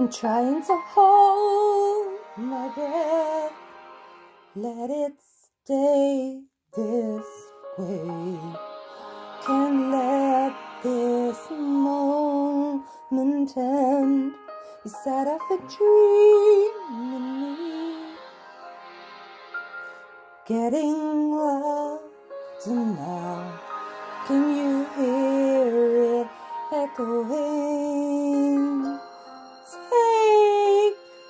I'm trying to hold my breath. Let it stay this way. Can't let this moment end. You set off a dream in me. Getting lost now. Can you hear it echoing?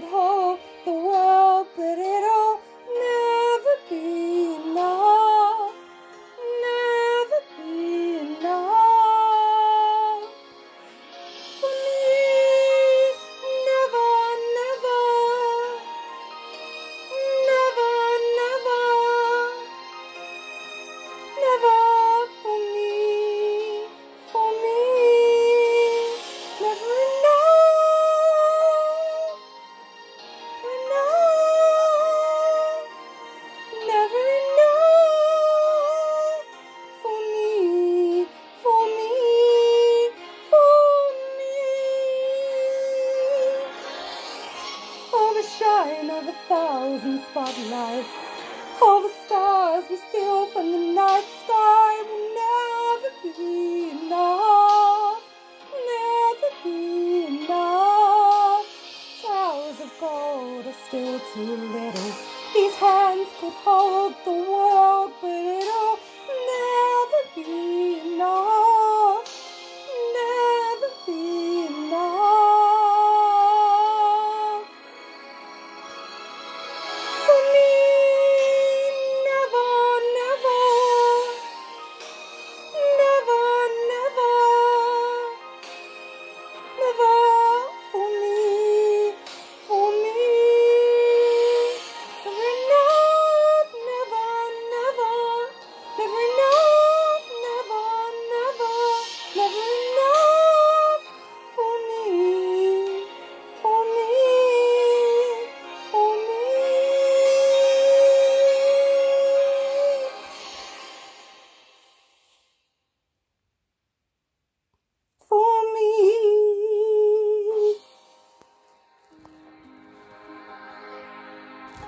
could hold the thousand spotlights. All the stars we steal from the night sky will never be enough, never be enough. Towers of gold are still too little. These hands could hold the world, but